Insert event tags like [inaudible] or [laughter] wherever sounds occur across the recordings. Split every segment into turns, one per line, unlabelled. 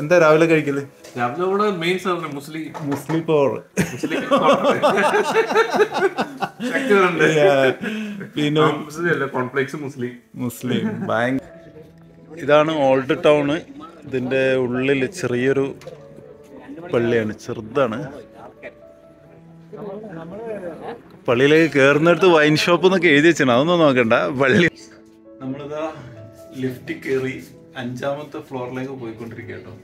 എന്താ രാവിലെ കഴിക്കൽ?
രാവിലെ നമ്മുടെ മെയിൻ സാധനം മുസ്ലി.
മുസ്ലി പവർ പിന്നെ
മുസ്ലിം. മുസ്ലിം.
ബാങ്ക് ഇതാണ് ഓൾഡ് ടൗണ് ഇതിന്റെ ഉള്ളിൽ ചെറിയൊരു പള്ളിയാണ്. ചെറുതാണ്. പള്ളിയിലേക്ക് കയറുന്നിടത്ത് വൈൻ ഷോപ്പ് എന്നൊക്കെ എഴുതി വെച്ചാണ് അതൊന്നും നോക്കണ്ട. പള്ളി നമ്മളിതാ ലിഫ്റ്റ് കയറി അഞ്ചാമത്തെ ഫ്ലോറിലേക്ക് പോയിക്കൊണ്ടിരിക്കുക കേട്ടോ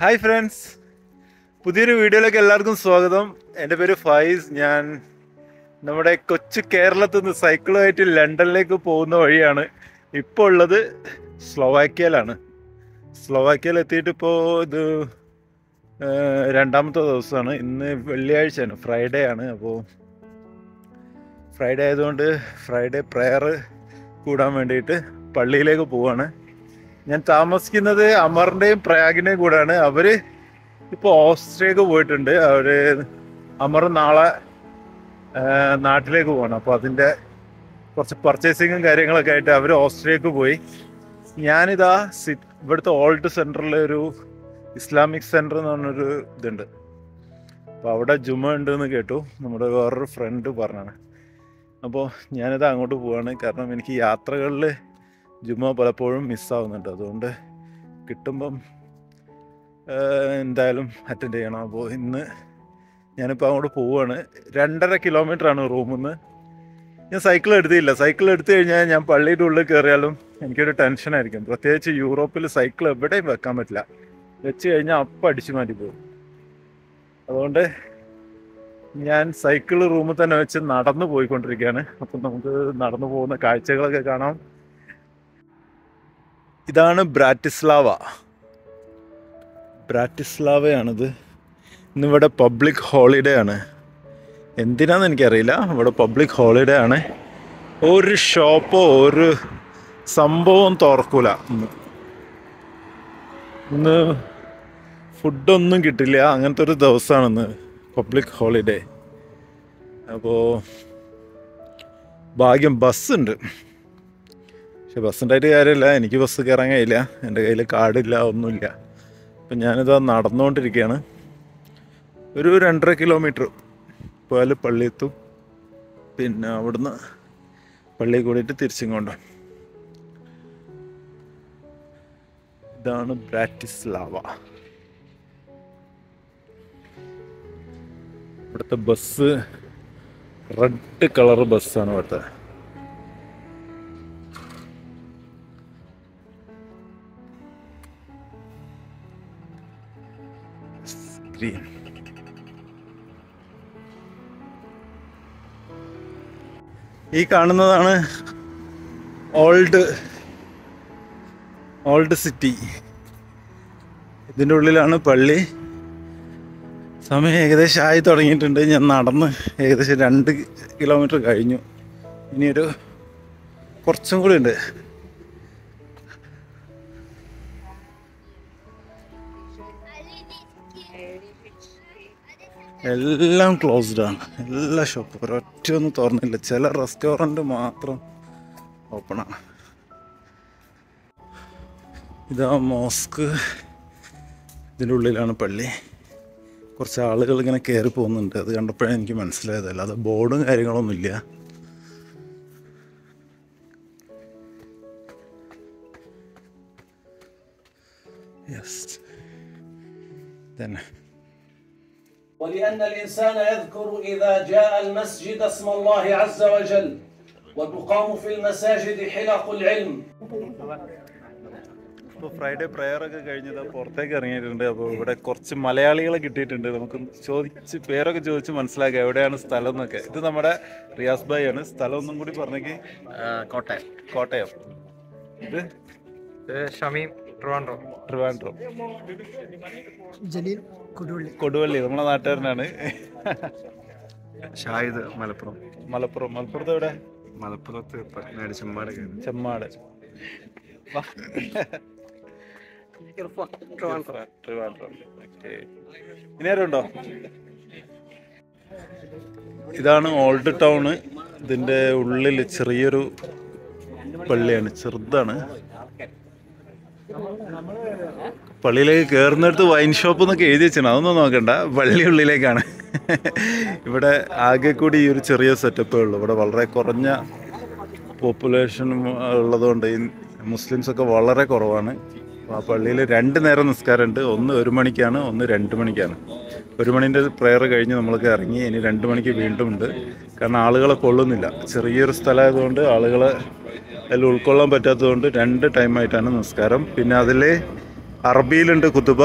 ഹായ് ഫ്രണ്ട്സ് പുതിയൊരു വീഡിയോയിലേക്ക് എല്ലാവർക്കും സ്വാഗതം. എന്റെ പേര് ഫൈസ്. ഞാൻ നമ്മുടെ കൊച്ചു കേരളത്തിൽ നിന്ന് സൈക്കിളുമായിട്ട് ലണ്ടനിലേക്ക് പോകുന്ന വഴിയാണ് ഇപ്പോൾ ഉള്ളത് സ്ലോവാക്യയിലാണ്. സ്ലോവാക്യയിൽ എത്തിയിട്ട് ഇപ്പോൾ ഇത് രണ്ടാമത്തെ ദിവസമാണ്. ഇന്ന് വെള്ളിയാഴ്ചയാണ് ഫ്രൈഡേ ആണ്. അപ്പോൾ ഫ്രൈഡേ ആയതുകൊണ്ട് ഫ്രൈഡേ പ്രെയർ കൂടാൻ വേണ്ടിയിട്ട് പള്ളിയിലേക്ക് പോവാണ്. ഞാൻ താമസിക്കുന്നത് അമറിന്റെയും പ്രയാഗിന്റെയും കൂടെയാണ്. അവർ ഇപ്പൊ ഓസ്ട്രിയക്ക് പോയിട്ടുണ്ട്. അവർ അമർ നാളെ നാട്ടിലേക്ക് പോകണം. അപ്പോൾ അതിന്റെ കുറച്ച് പർച്ചേസിങ്ങും കാര്യങ്ങളൊക്കെ ആയിട്ട് അവർ ഓസ്ട്രിയക്ക് പോയി. ഞാനിതാ ഇവിടുത്തെ ഓൾഡ് സെന്ററിൽ ഒരു ഇസ്ലാമിക് സെന്റർ എന്ന് പറഞ്ഞൊരു ഇതുണ്ട്. അപ്പോൾ അവിടെ ജുമ ഉണ്ട് എന്ന് കേട്ടു. നമ്മുടെ വേറൊരു ഫ്രണ്ട് പറഞ്ഞാണ് അപ്പോൾ ഞാനിത് അങ്ങോട്ട് പോവാണ്. കാരണം എനിക്ക് യാത്രകളിൽ ജുമ പലപ്പോഴും മിസ്സാവുന്നുണ്ട് അതുകൊണ്ട് കിട്ടുമ്പം എന്തായാലും അറ്റൻഡ് ചെയ്യണം. അപ്പോൾ ഇന്ന് ഞാനിപ്പോൾ അങ്ങോട്ട് പോവുകയാണ് രണ്ടര കിലോമീറ്റർ ആണ് റൂമിൽ നിന്ന് ഞാൻ സൈക്കിൾ എടുത്തില്ല. സൈക്കിൾ എടുത്തു കഴിഞ്ഞാൽ ഞാൻ പള്ളിയുടെ ഉള്ളിൽ കയറിയാലും എനിക്കൊരു ടെൻഷനായിരിക്കും പ്രത്യേകിച്ച് യൂറോപ്പിൽ സൈക്കിൾ എവിടെയും വെക്കാൻ പറ്റില്ല. വെച്ച് കഴിഞ്ഞാൽ അപ്പം അടിച്ചു മാറ്റി പോകും. അതുകൊണ്ട് ഞാൻ സൈക്കിൾ റൂമിൽ തന്നെ വെച്ച് നടന്നു പോയിക്കൊണ്ടിരിക്കുകയാണ്. അപ്പം നമുക്ക് നടന്നു പോകുന്ന കാഴ്ചകളൊക്കെ കാണാം. ഇതാണ് ബ്രാറ്റിസ്ലാവ. ബ്രാറ്റിസ്ലാവയാണിത്. ഇന്നിവിടെ പബ്ലിക് ഹോളിഡേ ആണ്. എന്തിനാന്ന് എനിക്കറിയില്ല. ഇവിടെ പബ്ലിക് ഹോളിഡേ ആണ്. ഒരു ഷോപ്പോ ഒരു സംഭവം തുറക്കൂല ഇന്ന്. ഇന്ന് ഫുഡൊന്നും കിട്ടില്ല. അങ്ങനത്തെ ഒരു ദിവസമാണ് ഇന്ന് പബ്ലിക് ഹോളിഡേ അപ്പോൾ ഭാഗ്യം ബസ്സുണ്ട് പക്ഷെ ബസ് ഉണ്ടായിട്ട് കാര്യമില്ല. എനിക്ക് ബസ് കയറാൻ കഴിയില്ല. എന്റെ കയ്യിൽ കാർഡില്ല ഒന്നുമില്ല. അപ്പം ഞാനിത് നടന്നുകൊണ്ടിരിക്കുകയാണ്. ഒരു രണ്ടര കിലോമീറ്റർ പോയാൽ പള്ളി എത്തും പിന്നെ അവിടുന്ന് പള്ളി കൂടിയിട്ട് തിരിച്ചും കൊണ്ട് ഇതാണ് ബ്രാറ്റിസ്ലാവ. ഇവിടുത്തെ ബസ് റെഡ് കളർ ബസ്സാണ് ഇവിടുത്തെ. ഗ്രീൻ ഈ കാണുന്നതാണ് ഓൾഡ് ഓൾഡ് സിറ്റി. ഇതിന്റെ ഉള്ളിലാണ് പള്ളി. സമയം ഏകദേശം ആയി തുടങ്ങിയിട്ടുണ്ട്. ഞാൻ നടന്ന് ഏകദേശം രണ്ട് കിലോമീറ്റർ കഴിഞ്ഞു. ഇനിയൊരു കുറച്ചും കൂടി ഉണ്ട്. എല്ലാം ക്ലോസ്ഡ് ആണ്. എല്ലാ ഷോപ്പും ഒരൊറ്റ ഒന്നും തുറന്നില്ല. ചില റെസ്റ്റോറന്റ് മാത്രം ഓപ്പൺ ആണ്. ഇതാ മോസ്ക് ഇതിന്റെ ഉള്ളിലാണ് പള്ളി. കുറച്ച് ആളുകൾ ഇങ്ങനെ കയറി പോകുന്നുണ്ട്. അത് കണ്ടപ്പോഴേ എനിക്ക് മനസ്സിലായത്. അല്ലാതെ ബോർഡും കാര്യങ്ങളൊന്നും ഇല്ല. യെസ് തന്നെ
ولأن الإنسان يذكر إذا جاء المسجد اسم الله عز وجل وتقام في المساجد حلق العلم
ഇപ്പോൾ ഫ്രൈഡേ പ്രെയർ ഒക്കെ കഴിഞ്ഞത് പുറത്തേക്ക് ഇറങ്ങിയിട്ടുണ്ട് അപ്പോൾ ഇവിടെ കുറച്ച് മലയാളികളെ കിട്ടിയിട്ടുണ്ട് നമുക്ക് ചോദിച്ച് പേരൊക്കെ ചോദിച്ച് മനസ്സിലാക്കുക എവിടെയാണ് സ്ഥലം എന്നൊക്കെ ഇത് നമ്മുടെ റിയാസ് ഭായി ആണ് സ്ഥലം ഒന്നും കൂടി പറഞ്ഞേക്ക്
കോട്ടയം
കോട്ടയം ഇത്
ഇത് ഷമീം ട്രിവാൻഡ്രം.
ട്രിവാൻഡ്രം.
ജലീൽ കൊടുവള്ളി.
കൊടുവള്ളി നമ്മളെ നാട്ടുകാരനാണ്.
ഷാഹിദ് മലപ്പുറം.
മലപ്പുറം. മലപ്പുറത്ത് എവിടെ?
മലപ്പുറത്ത് പട്ടനാട് ചെമ്മാട്
ചെമ്മാട്. ട്രിവാൻഡ്രം. ഇനി ആരുണ്ടോ? ഉണ്ടോ ഇതാണ് ഓൾഡ് ടൗണ്. ഇതിന്റെ ഉള്ളിൽ ചെറിയൊരു പള്ളിയാണ് ചെറുതാണ്. പള്ളിയിലേക്ക് കയറുന്നിടത്ത് വൈൻ ഷോപ്പ് എന്നൊക്കെ എഴുതി വെച്ചാണ് അതൊന്നും നോക്കണ്ട. പള്ളി ഉള്ളിലേക്കാണ്. ഇവിടെ ആകെ കൂടി ഈ ഒരു ചെറിയ സെറ്റപ്പേ ഉള്ളൂ. ഇവിടെ വളരെ കുറഞ്ഞ പോപ്പുലേഷൻ ഉള്ളതുകൊണ്ട് ഈ മുസ്ലിംസ് ഒക്കെ വളരെ കുറവാണ്. ആ പള്ളിയിൽ രണ്ട് നേരം നിസ്കാരമുണ്ട്. ഒന്ന് ഒരു മണിക്കാണ് ഒന്ന് രണ്ട് മണിക്കാണ്. ഒരു മണിന്റെ പ്രെയർ കഴിഞ്ഞ് നമ്മൾക്ക് ഇറങ്ങി ഇനി രണ്ട് മണിക്ക് വീണ്ടും ഉണ്ട്. കാരണം ആളുകളെ കൊള്ളുന്നില്ല. ചെറിയൊരു സ്ഥലമായതുകൊണ്ട് ആളുകളെ അതിൽ ഉൾക്കൊള്ളാൻ പറ്റാത്തതുകൊണ്ട് രണ്ട് ടൈമായിട്ടാണ് നമസ്കാരം പിന്നെ അതിൽ അറബിയിലുണ്ട് കുത്തുബ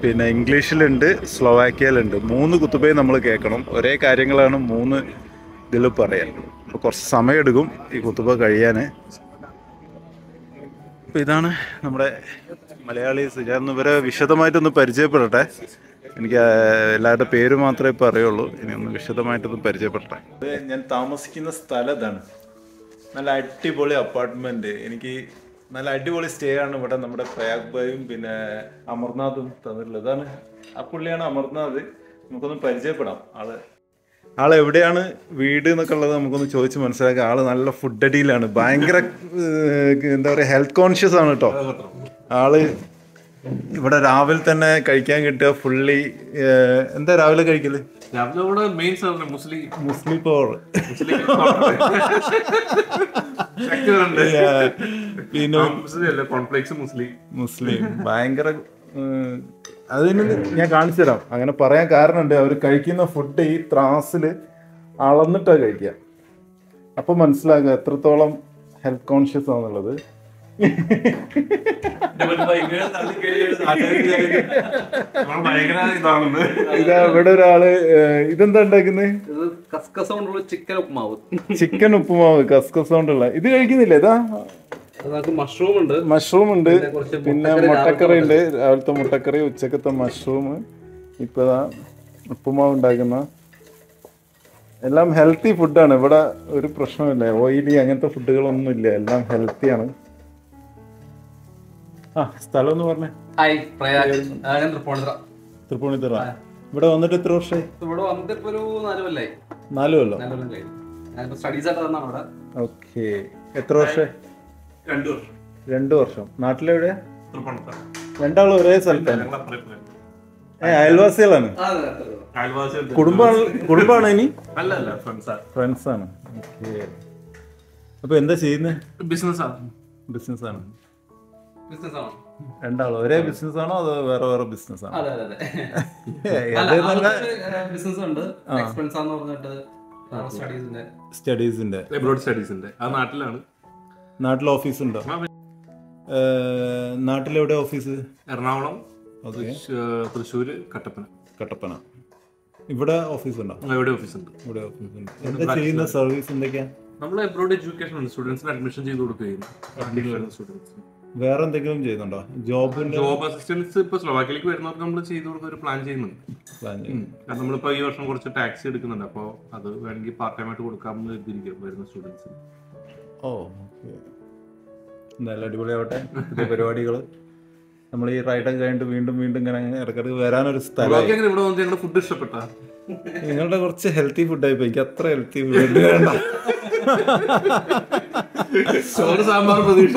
പിന്നെ ഇംഗ്ലീഷിലുണ്ട് സ്ലോവാക്കിയയിലുണ്ട് മൂന്ന് കുത്തുബയും നമ്മൾ കേൾക്കണം. ഒരേ കാര്യങ്ങളാണ് മൂന്ന് ഇതിൽ പറയാൻ. അപ്പോൾ കുറച്ച് സമയമെടുക്കും ഈ കുത്തുബ കഴിയാൻ അപ്പോൾ ഇതാണ് നമ്മുടെ മലയാളി ഞാൻ ഇവരെ വിശദമായിട്ടൊന്ന് പരിചയപ്പെടട്ടെ. എനിക്ക് എല്ലാവരുടെ പേര് മാത്രമേ ഇപ്പോൾ അറിയുള്ളൂ ഇനി ഒന്ന് വിശദമായിട്ടൊന്ന് പരിചയപ്പെടട്ടെ. ഞാൻ താമസിക്കുന്ന സ്ഥലം ഇതാണ്. നല്ല അടിപൊളി അപ്പാർട്ട്മെന്റ് എനിക്ക് നല്ല അടിപൊളി സ്റ്റേ ആണ് ഇവിടെ നമ്മുടെ പ്രയാഗ് ഭായും പിന്നെ അമർനാഥും തന്നിട്ടുള്ളത് ഇതാണ് ആ പുള്ളിയാണ് അമർനാഥ്. നമുക്കൊന്ന് പരിചയപ്പെടാം. ആൾ ആൾ എവിടെയാണ് വീട് എന്നൊക്കെ ഉള്ളത് നമുക്കൊന്ന് ചോദിച്ച് മനസ്സിലാക്കാം. ആൾ നല്ല ഫുഡ് അടിയിലാണ്. ഭയങ്കര എന്താ പറയുക ഹെൽത്ത് കോൺഷ്യസ് ആണ് കേട്ടോ ആൾ ഇവിടെ രാവിലെ തന്നെ കഴിക്കാൻ കിട്ടുക. ഫുള്ളി എന്താ രാവിലെ
കഴിക്കൽ? മെയിൻ മുസ്ലിം
മുസ്ലിം പവർ
മുസ്ലിം
പിന്നെ ഭയങ്കര അതിന് ഞാൻ കാണിച്ചു തരാം. അങ്ങനെ പറയാൻ കാരണമുണ്ട്. അവർ കഴിക്കുന്ന ഫുഡ് ഈ ത്രാസിൽ അളന്നിട്ടാ കഴിക്കുക. അപ്പൊ മനസ്സിലാക്കുക എത്രത്തോളം ഹെൽത്ത് കോൺഷ്യസ് ആണെന്നുള്ളത്. ഇവിടെ ഒരാൾ ഇതെന്താ ഉണ്ടാക്കുന്നത്
ഇത് കസ്കസ കൊണ്ടുള്ള ചിക്കൻ ഉപ്പുമാവ്.
ചിക്കൻ ഉപ്പുമാവ് കസ്കസ് കൊണ്ടുള്ള. ഇത് കഴിക്കുന്നില്ല? ഇതാ.
മഷ്റൂം ഉണ്ട്.
മഷ്റൂം ഉണ്ട്.
കുറച്ച്
പിന്നെ മുട്ടക്കറി ഉണ്ട്. രാവിലത്തെ മുട്ടക്കറി ഉച്ചക്കത്തെ മഷ്റൂം ഇപ്പൊ ദാ ഉപ്പുമാവ് ഉണ്ടാക്കുന്ന. എല്ലാം ഹെൽത്തി ഫുഡാണ് ഇവിടെ ഒരു പ്രശ്നമില്ല ഓയിലി അങ്ങനത്തെ ഫുഡുകളൊന്നും ഇല്ല എല്ലാം ഹെൽത്തിയാണ് ആ സ്ഥലം എന്ന് പറഞ്ഞേ.
ഹായ് പ്രയാഗ്. ആ, ഞാൻ തൃപ്പൂണിത്തുറ.
തൃപ്പൂണിത്തുറ. ഇവിടെ വന്നിട്ട് എത്ര വർഷമായി
ഇവിടെ വന്നിട്ട് ഇപ്പൊ ഒരു നാല് കൊല്ലായി.
നാല് കൊല്ലം.
നാല് കൊല്ലം കഴിഞ്ഞു. ഞാനിപ്പോ സ്റ്റഡീസ് ആയിട്ട് വന്നാണ് ഇവിടെ.
ഓക്കെ. എത്ര വർഷമായി
രണ്ടു വർഷം.
രണ്ടു വർഷം. നാട്ടിലെവിടെ
തൃപ്പൂണിത്തുറ.
രണ്ടാളും ഒരേ സ്ഥലത്താണ്. ഏ അയൽവാസികളാണ്. കുടുംബമാണ് കുടുംബാണ് ഇനി?
ഫ്രണ്ട്സാ
ഫ്രണ്ട്സ് ആണ്. ഓക്കെ. അപ്പൊ എന്താ ചെയ്യുന്നത്
ബിസിനസ് ആണ്.
ബിസിനസ് ആണ്.
ബിസിനസ് ആണോ?
രണ്ടാളും. ഒരേ ബിസിനസ് ആണോ അതോ വേറെ വേറെ ബിസിനസ് ആണോ?
അതെ അതെ അതെ. [laughs] ബിസിനസ് ഉണ്ട്. എക്സ്പെൻസ് ആണെന്ന് പറഞ്ഞിട്ട് സ്റ്റഡീസിന്റെ
സ്റ്റഡീസിന്റെ
എബ്രോഡ് സ്റ്റഡീസിന്റെ ആ നാട്ടിലാണ്.
നാട്ടിൽ ഓഫീസ് ഉണ്ടോ? നാട്ടിലെവിടെ ഓഫീസ്
എറണാകുളം തൃശ്ശൂർ തൃശ്ശൂര് കട്ടപ്പന.
കട്ടപ്പന. ഇവിടെ ഓഫീസ് ഉണ്ടോ?
ഇവിടെ ഓഫീസ് ഉണ്ട്.
ഇവിടെ ഓഫീസ് ഉണ്ട്. എന്താ ചെയ്യുന്ന സർവീസ് എന്തൊക്കെയാ?
നമ്മൾ എബ്രോഡ് എഡ്യൂക്കേഷൻ ഉണ്ട് സ്റ്റുഡൻസിന് അഡ്മിഷൻ ചെയ്ത് കൊടുക്കുകയും സ്റ്റുഡൻസ്
വേറെ എന്തെങ്കിലും ചെയ്യുന്നുണ്ടോ? ജോബ്
ജോബ് അസിസ്റ്റൻസ് ഇപ്പൊ സ്ലോവാക്കിലേക്ക് വരുന്നവർക്ക് നമ്മൾ ചെയ്ത് കൊടുക്കുന്ന ഒരു പ്ലാൻ ചെയ്യുന്നുണ്ട്. നമ്മളിപ്പോ ഈ വർഷം കുറച്ച് ടാക്സി എടുക്കുന്നുണ്ട്. അപ്പോൾ അത് വേണമെങ്കിൽ പാർട്ട് ടൈം ആയിട്ട് കൊടുക്കാമെന്ന് കരുതിയിരിക്കും വരുന്ന സ്റ്റുഡൻസിന്
ഓ നല്ല എന്തായാലും അടിപൊളിയാവട്ടെ. പുതിയ പരിപാടികൾ നമ്മൾ ഈ റൈഡൊക്കെ കഴിഞ്ഞിട്ട് വീണ്ടും വീണ്ടും ഇങ്ങനെ ഇടയ്ക്കിടയ്ക്ക് വരാനൊരു സ്ഥലം.
ഫുഡ് ഇഷ്ടപ്പെട്ട?
നിങ്ങളുടെ കുറച്ച് ഹെൽത്തി ഫുഡായി പോയി എനിക്ക് അത്ര ഹെൽത്തി ഫുഡ് വേണ്ട.
ചോറ് സാമ്പാർ പ്രതീക്ഷ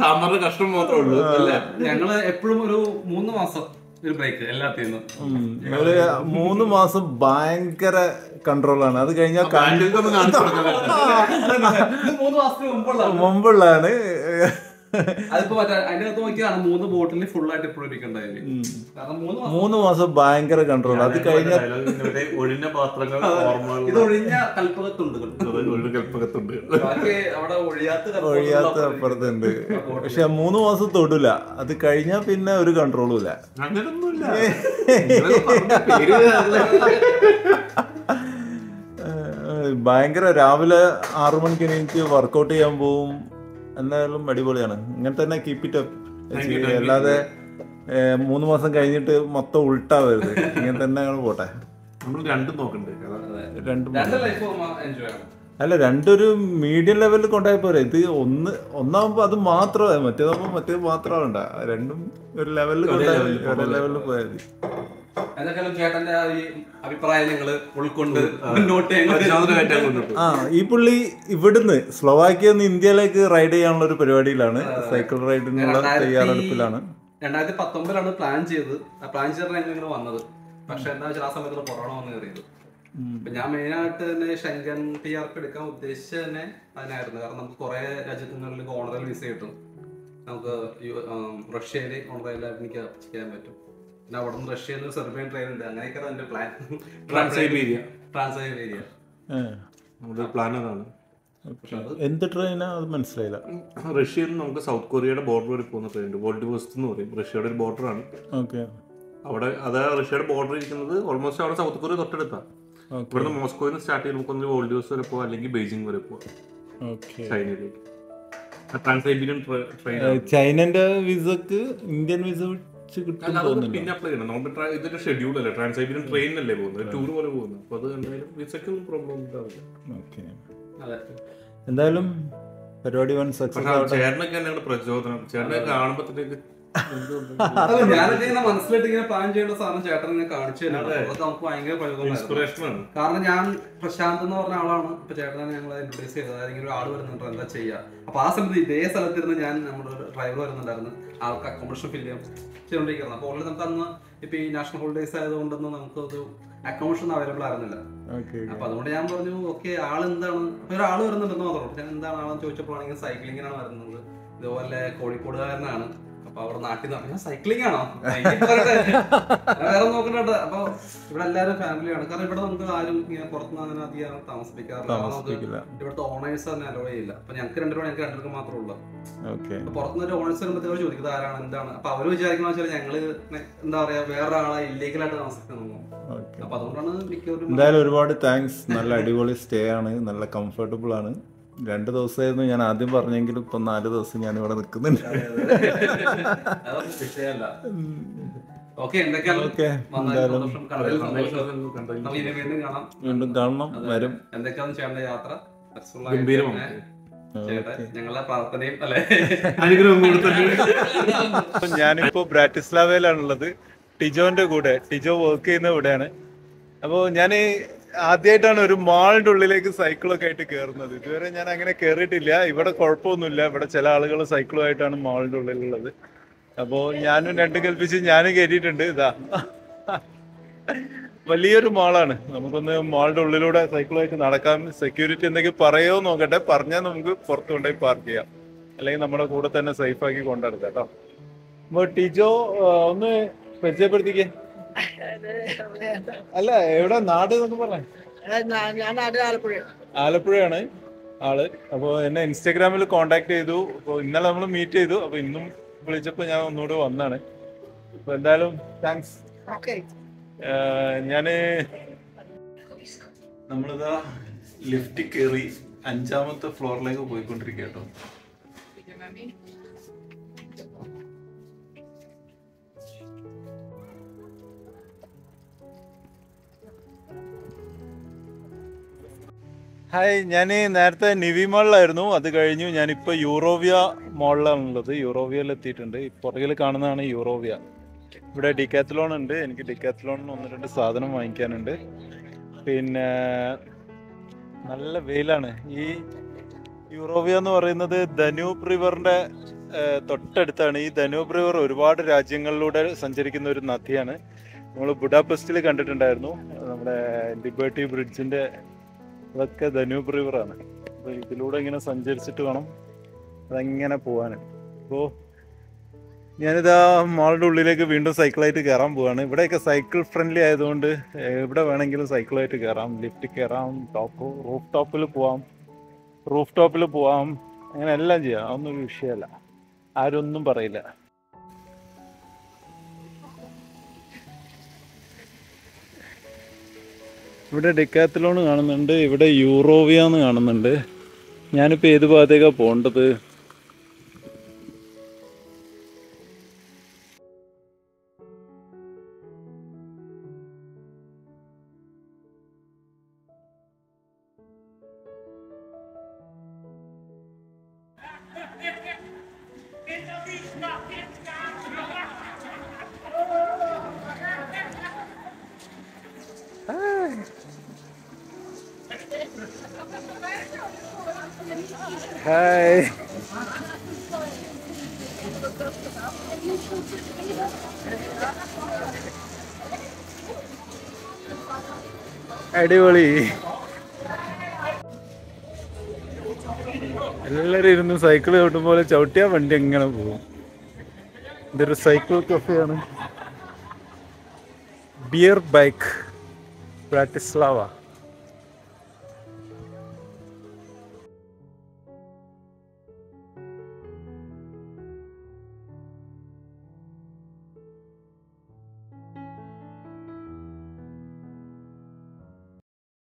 സാമ്പാറിന്റെ കഷ്ടം മാത്രമേ ഉള്ളൂ അല്ല?
ഞങ്ങൾ എപ്പോഴും ഒരു മൂന്ന് മാസം ഒരു ബ്രേക്ക് എല്ലാത്തിനും.
മൂന്ന് മാസം ഭയങ്കര കൺട്രോളാണ് അത് കഴിഞ്ഞാൽ
മൂന്ന് മാസത്തിന്
മുമ്പുള്ളതാണ്.
അതിപ്പോ അതിന്റെ അകത്ത് നോക്കിയാണ് മൂന്ന് ബോട്ടിൽ ഫുൾ ആയിട്ട് ഇപ്പോഴും ഇരിക്കണ്ടായിരുന്നു കാരണം മൂന്ന് മാസം
മൂന്ന് മാസം ഭയങ്കര കൺട്രോൾ അത് കഴിഞ്ഞ
ഒഴിഞ്ഞ പാത്രങ്ങൾ
ഇത് ഒഴിഞ്ഞ
കൽപ്പകത്തുണ്ട്.
ബാക്കി അവിടെ ഒഴിയാത്ത കൽപ്പകത്തുണ്ട്.
ഒഴിയാത്ത അപ്പുറത്തുണ്ട്. പക്ഷെ ആ മൂന്ന് മാസം തൊടില്ല. അത് കഴിഞ്ഞാൽ പിന്നെ ഒരു കൺട്രോളും ഇല്ല.
അങ്ങനൊന്നുമില്ല.
ഭയങ്കര രാവിലെ ആറു മണിക്ക് എനിക്ക് വർക്കൗട്ട് ചെയ്യാൻ പോവും. എന്തായാലും അടിപൊളിയാണ്. ഇങ്ങനെ തന്നെ കീപ് ഇറ്റ് അപ്പ് അല്ലാതെ മൂന്ന് മാസം കഴിഞ്ഞിട്ട് മൊത്തം ഉൾട്ടാവരുത്. ഇങ്ങനെ തന്നെ ഞങ്ങൾ പോട്ടെ.
നമ്മൾ രണ്ടും നോക്കണ്ടേ. അതാ
രണ്ടും
ലൈഫ് എൻജോയ് ആണ്
അല്ല രണ്ടൊരു മീഡിയം ലെവലിൽ കൊണ്ടായി പോരെ. ഇത് ഒന്ന് ഒന്നാകുമ്പോ അത് മാത്രമേ മറ്റേതാകുമ്പോ മറ്റേത് മാത്രമാവണ്ട രണ്ടും ഒരു ലെവലിൽ കൊണ്ടായി. ലെവലിൽ പോയാൽ മതി.
ചേട്ടന്റെ ആ അഭിപ്രായം നിങ്ങൾ ഉൾക്കൊണ്ട് മുന്നോട്ട്
ആ ഈ പുള്ളി ഇവിടുന്ന് സ്ലോവാക്കിയ നിന്ന് ഇന്ത്യയിലേക്ക് റൈഡ് ചെയ്യാനുള്ള ഒരു പരിപാടിയിലാണ്. സൈക്കിൾ റൈഡിനുള്ള തയ്യാറെടുപ്പിലാണ്.
രണ്ടായിരത്തി പത്തൊമ്പതിലാണ് പ്ലാൻ ചെയ്തത്. ആ പ്ലാൻ ചെയ്തിട്ടാണ് ഇങ്ങനെ വന്നത്. പക്ഷെ എന്താ വെച്ചാൽ ആ സമയത്ത് കൊറോണ വന്ന് കയറിയത്. അപ്പൊ ഞാൻ മെയിൻ ആയിട്ട് തന്നെ ഷെങ്കൻ ടി ആർക്ക് എടുക്കാൻ ഉദ്ദേശിച്ചത് തന്നെ അതിനായിരുന്നു. കാരണം നമുക്ക് കുറെ രാജ്യങ്ങളിൽ ഓണറൽ വിസ കിട്ടും നമുക്ക് റഷ്യയിൽ ഓണറൽ എനിക്ക് ചെയ്യാൻ പറ്റും. പിന്നെ അവിടെ നിന്ന് റഷ്യയിൽ നിന്ന് സെർബിയൻ ട്രെയിൻ ഉണ്ട്. അങ്ങനെയൊക്കെയാണ് എന്റെ പ്ലാൻ
ട്രാൻസൈബീരിയ
ട്രാൻസൈബീരിയ.
നമ്മുടെ പ്ലാൻ അതാണ്.
എന്ത് ട്രെയിനാ അത് മനസ്സിലായില്ല.
റഷ്യയിൽ നിന്ന് നമുക്ക് സൗത്ത് കൊറിയയുടെ ബോർഡർ വരെ പോകുന്ന ട്രെയിൻ ഉണ്ട്. വോൾഡ് വെസ്റ്റ് എന്ന് പറയും. റഷ്യയുടെ ഒരു ബോർഡറാണ്
ഓക്കെ.
അവിടെ അത് റഷ്യയുടെ ബോർഡർ ഇരിക്കുന്നത്. ഓൾമോസ്റ്റ് അവിടെ സൗത്ത് കൊറിയ തൊട്ടടുത്താണ്
ഇവിടെ
ഇവിടുന്ന് മോസ്കോയിൽ നിന്ന് സ്റ്റാർട്ട് ചെയ്ത് നമുക്കൊന്ന് വോൾഡ് വെസ്റ്റ് വരെ പോകാം അല്ലെങ്കിൽ ബെയ്ജിംഗ് വരെ പോവാം.
ഓക്കെ.
ചൈനയിലേക്ക്. ട്രാൻസൈബീരിയൻ ട്രെയിൻ
ചൈനന്റെ വിസക്ക് ഇന്ത്യൻ വിസ വെച്ച് കിട്ടും തോന്നുന്നില്ല
പിന്നെ അപ്ലൈ ചെയ്യണം. tra- ഇതൊരു ഷെഡ്യൂൾ അല്ലേ? ട്രാൻസൈബീരിയൻ ട്രെയിനല്ലേ പോകുന്നത്? ടൂർ പോലെ പോകുന്നത്. അപ്പോൾ അത് എന്തായാലും വിസയ്ക്ക് പ്രോബ്ലം ഉണ്ടാവില്ല.
ഓക്കെ
അതെ.
എന്തായാലും പരിപാടി വൺ
പക്ഷെ
സക്സസ്
ചേട്ടനൊക്കെ തന്നെയാണ് പ്രചോദനം. ചേട്ടനെ കാണുമ്പോഴത്തേക്ക് [laughs]
അല്ല, ഞാനൊക്കെ ഇങ്ങനെ മനസ്സിലായിട്ട് ഇങ്ങനെ പ്ലാൻ ചെയ്യേണ്ട സാധനം ചേട്ടൻ ഇങ്ങനെ കാണിച്ചു അത്. നമുക്ക് ഭയങ്കര പ്രയോജനമായിരുന്നു കാരണം ഞാൻ പ്രശാന്ത് എന്ന് പറഞ്ഞ ആളാണ്. ഇപ്പൊ ചേട്ടനെ ഞങ്ങൾ ഇൻട്രൊഡ്യൂസ് ചെയ്തത്. അതായത് ഇങ്ങനെ ഒരു ആൾ വരുന്നുണ്ട് എന്താ ചെയ്യാ? അപ്പൊ ആ സമയത്ത് ഇതേ സ്ഥലത്തിരുന്ന് ഞാൻ നമ്മുടെ ഡ്രൈവർ വരുന്നുണ്ടായിരുന്നു. ആൾക്ക് അക്കോമഡേഷൻ ഫില്ല് ചെയ്യാൻ. ചെയ്തോണ്ടിരിക്കുന്നത് അപ്പോൾ ഓൾറെഡി നമുക്ക് അന്ന് ഇപ്പൊ ഈ നാഷണൽ ഹോളിഡേസ് ആയതുകൊണ്ടൊന്നും നമുക്ക് ഒരു അക്കോമഡേഷൻ അവൈലബിൾ ആയിരുന്നില്ല. അപ്പൊ അതുകൊണ്ട് ഞാൻ പറഞ്ഞു ഓക്കെ ആൾ എന്താണ്? ഒരാൾ വരുന്നുണ്ടെന്ന് മാത്രം ഞാൻ എന്താണ് ആളെന്ന് ചോദിച്ചപ്പോഴാണെങ്കിൽ സൈക്ലിങ്ങിനാണ് വരുന്നത്. ഇതുപോലെ കോഴിക്കോടുകാരനാണ്. അപ്പൊ അവിടെ നാട്ടിൽ നിന്ന് സൈക്ലിംഗ് ആണോ? വേറെ നോക്കണ്ട അപ്പൊ ഇവിടെ എല്ലാരും ഫാമിലിയാണ് കാരണം ഇവിടെ നമുക്ക് ആരും ഇങ്ങനെ പുറത്തുനിന്ന് അങ്ങനെ അധികം താമസിപ്പിക്കാറില്ല. ഇവിടുത്തെ ഓണേഴ്സ് തന്നെ അലോ ചെയ്യില്ല. അപ്പൊ ഞങ്ങൾക്ക് രണ്ടുപേരും ഞങ്ങൾക്ക് രണ്ടുപേർക്ക് മാത്രമേ ഉള്ളൂ. പുറത്തുനിന്ന് ഒരു ഓണേഴ്സ് വരുമ്പോഴത്തേക്ക് ചോദിക്കുന്നത് ആരാണ് എന്താണ്? അപ്പൊ അവർ വിചാരിക്കുന്ന വെച്ചാൽ ഞങ്ങൾ എന്താ പറയാ വേറെ ആളെ ഇല്ലീഗലായിട്ട് താമസിക്കുന്നു അപ്പൊ അതുകൊണ്ടാണ് മിക്കവരും
എന്തായാലും ഒരുപാട് താങ്ക്സ് നല്ല അടിപൊളി സ്റ്റേ ആണ്. നല്ല കംഫർട്ടബിൾ ആണ്. രണ്ട് ദിവസമായിരുന്നു ഞാൻ ആദ്യം പറഞ്ഞെങ്കിലും ഇപ്പൊ നാല് ദിവസം ഞാൻ ഇവിടെ നിൽക്കുന്നുണ്ട്
വീണ്ടും കാണാം.
വീണ്ടും കാണണം വരും.
എന്തൊക്കെയാണ് ചേട്ടന്റെ യാത്ര? പ്രാർത്ഥനയും അല്ലെ?
അനുഗ്രഹം
ഞാനിപ്പോ ബ്രാറ്റിസ്ലാവയിലാണുള്ളത്. ടിജോന്റെ കൂടെ ടിജോ വർക്ക് ചെയ്യുന്ന ഇവിടെയാണ്. അപ്പോൾ ഞാൻ ആദ്യമായിട്ടാണ് ഒരു മാളിന്റെ ഉള്ളിലേക്ക് സൈക്കിളൊക്കെ ആയിട്ട് കയറുന്നത് ഇതുവരെ ഞാൻ അങ്ങനെ കയറിയിട്ടില്ല ഇവിടെ കുഴപ്പമൊന്നുമില്ല. ഇവിടെ ചില ആളുകൾ സൈക്കിളുമായിട്ടാണ് മാളിന്റെ ഉള്ളിലുള്ളത്. അപ്പോ ഞാനും രണ്ടും കൽപ്പിച്ച് ഞാനും കയറ്റിയിട്ടുണ്ട് ഇതാ. വലിയൊരു മാളാണ്. നമുക്കൊന്ന് മാളിന്റെ ഉള്ളിലൂടെ സൈക്കിളുമായിട്ട് നടക്കാം. സെക്യൂരിറ്റി എന്തെങ്കിലും പറയോ നോക്കട്ടെ. പറഞ്ഞാൽ നമുക്ക് പുറത്ത് കൊണ്ടുപോയി പാർക്ക് ചെയ്യാം. അല്ലെങ്കിൽ നമ്മുടെ കൂടെ തന്നെ സേഫ് ആക്കി കൊണ്ടുനടക്കാം കേട്ടോ. അപ്പൊ ടിജോ ഒന്ന് പരിചയപ്പെടുത്തിക്കേ. അല്ല എവിടെ? നാട് എന്നൊക്കെ പറഞ്ഞേ.
ഞാൻ നാട് ആലപ്പുഴ.
ആലപ്പുഴയാണ് ആൾ. അപ്പൊ എന്നെ ഇൻസ്റ്റാഗ്രാമിൽ കോണ്ടാക്ട് ചെയ്തു. അപ്പൊ ഇന്നലെ നമ്മൾ മീറ്റ് ചെയ്തു. അപ്പൊ ഇന്നും വിളിച്ചപ്പോ ഞാൻ ഒന്നുകൂടെ വന്നാണ്. അപ്പൊ എന്തായാലും താങ്ക്സ്
ഞാൻ
ഞാൻ നമ്മളിതാ ലിഫ്റ്റ് കയറി അഞ്ചാമത്തെ ഫ്ലോറിലേക്ക് പോയിക്കൊണ്ടിരിക്കുക കേട്ടോ ഹായ് ഞാൻ നേരത്തെ നിവി മോളിലായിരുന്നു. അത് കഴിഞ്ഞു ഞാനിപ്പോൾ യൂറോവിയ മോളിലാണുള്ളത്. യൂറോവിയയിൽ എത്തിയിട്ടുണ്ട് പുറകിൽ കാണുന്നതാണ് യൂറോവിയ. ഇവിടെ ഡിക്കാത്തലോൺ ഉണ്ട്. എനിക്ക് ഡിക്കാത്ലോണിന് ഒന്ന് രണ്ട് സാധനം വാങ്ങിക്കാനുണ്ട്. പിന്നെ നല്ല വെയിലാണ്. ഈ യൂറോവിയ എന്ന് പറയുന്നത് ധനൂബ് റിവറിന്റെ തൊട്ടടുത്താണ്. ഈ ധനൂബ് റിവർ ഒരുപാട് രാജ്യങ്ങളിലൂടെ സഞ്ചരിക്കുന്ന ഒരു നദിയാണ്. നമ്മൾ ബുഡാപെസ്റ്റിൽ കണ്ടിട്ടുണ്ടായിരുന്നു. നമ്മുടെ ലിബർട്ടി ബ്രിഡ്ജിന്റെ അതൊക്കെ ധനൂബ് റിവറാണ് അപ്പൊ ഇതിലൂടെ ഇങ്ങനെ സഞ്ചരിച്ചിട്ട് വേണം അതെങ്ങനെ പോവാന്. അപ്പോ ഞാനിതാ മാളിന്റെ ഉള്ളിലേക്ക് വീണ്ടും സൈക്കിളായിട്ട് കയറാൻ പോവാണ്. ഇവിടെയൊക്കെ സൈക്കിൾ ഫ്രണ്ട്ലി ആയതുകൊണ്ട് എവിടെ വേണമെങ്കിലും സൈക്കിളായിട്ട് കയറാം ലിഫ്റ്റ് കയറാം ടോപ്പ് റൂഫ് ടോപ്പിൽ പോവാം. റൂഫ് ടോപ്പിൽ പോവാം. അങ്ങനെ എല്ലാം ചെയ്യാം. അതൊന്നും വിഷയമല്ല. ആരൊന്നും പറയില്ല. ഇവിടെ ഡെക്കാത്തലോൺ കാണുന്നുണ്ട് ഇവിടെ യൂറോവിയ എന്ന് കാണുന്നുണ്ട്. ഞാനിപ്പോൾ ഏത് ഭാഗത്തേക്കാണ് പോകേണ്ടത്? ഹായ് അടിപൊളി. എല്ലാവരും ഇരുന്ന് സൈക്കിൾ ചവിട്ടും പോലെ ചവിട്ടിയാ വണ്ടി എങ്ങനെ പോകും? ഇതൊരു സൈക്കിൾ കഫേയാണ് ബിയർ ബൈക്ക് ബ്രാറ്റിസ്ലാവ